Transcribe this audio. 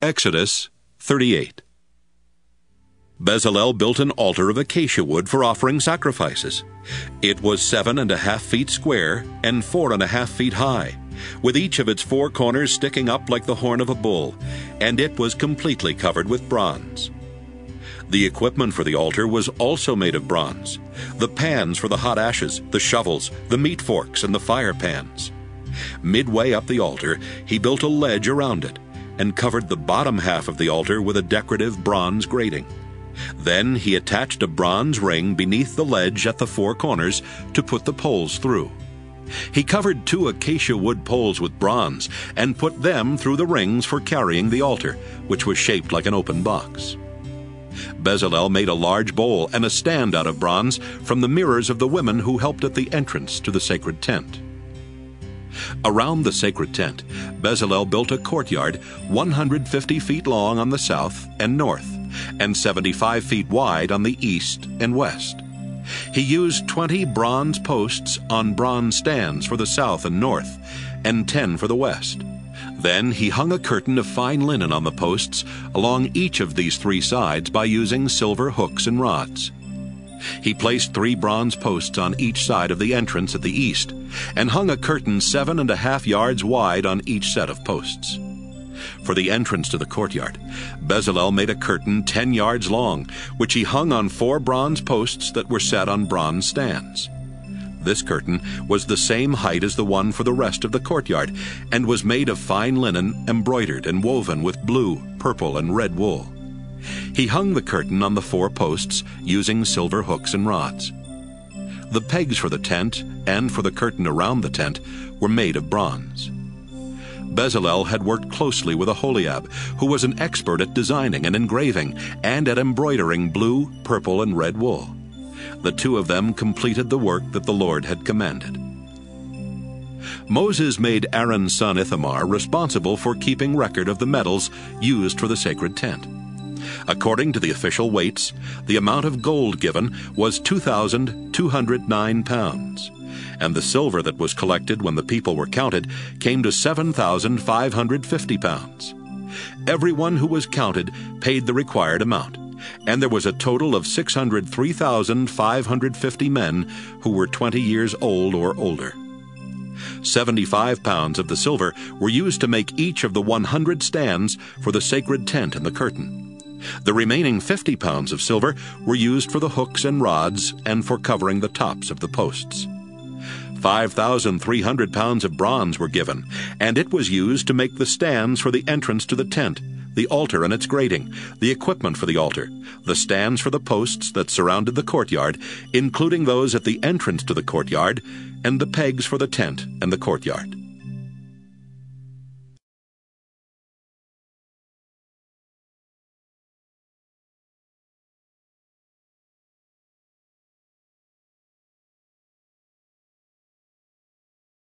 Exodus 38. Bezalel built an altar of acacia wood for offering sacrifices. It was seven and a half feet square and four and a half feet high, with each of its four corners sticking up like the horn of a bull, and it was completely covered with bronze. The equipment for the altar was also made of bronze the pans for the hot ashes, the shovels, the meat forks, and the fire pans. Midway up the altar, he built a ledge around it and covered the bottom half of the altar with a decorative bronze grating. Then he attached a bronze ring beneath the ledge at the four corners to put the poles through. He covered two acacia wood poles with bronze and put them through the rings for carrying the altar, which was shaped like an open box. Bezalel made a large bowl and a stand out of bronze from the mirrors of the women who helped at the entrance to the sacred tent. Around the sacred tent, Bezalel built a courtyard 150 feet long on the south and north, and 75 feet wide on the east and west. He used 20 bronze posts on bronze stands for the south and north, and 10 for the west. Then he hung a curtain of fine linen on the posts along each of these three sides by using silver hooks and rods. He placed three bronze posts on each side of the entrance at the east, and hung a curtain seven and a half yards wide on each set of posts. For the entrance to the courtyard, Bezalel made a curtain ten yards long, which he hung on four bronze posts that were set on bronze stands. This curtain was the same height as the one for the rest of the courtyard, and was made of fine linen embroidered and woven with blue, purple, and red wool. He hung the curtain on the four posts using silver hooks and rods. The pegs for the tent and for the curtain around the tent were made of bronze. Bezalel had worked closely with Aholiab, who was an expert at designing and engraving and at embroidering blue, purple, and red wool. The two of them completed the work that the Lord had commanded. Moses made Aaron's son Ithamar responsible for keeping record of the metals used for the sacred tent. According to the official weights, the amount of gold given was 2,209 pounds, and the silver that was collected when the people were counted came to 7,550 pounds. Everyone who was counted paid the required amount, and there was a total of 603,550 men who were 20 years old or older. 75 pounds of the silver were used to make each of the 100 stands for the sacred tent and the curtain. The remaining 50 pounds of silver were used for the hooks and rods and for covering the tops of the posts. 5,300 pounds of bronze were given, and it was used to make the stands for the entrance to the tent, the altar and its grating, the equipment for the altar, the stands for the posts that surrounded the courtyard, including those at the entrance to the courtyard, and the pegs for the tent and the courtyard.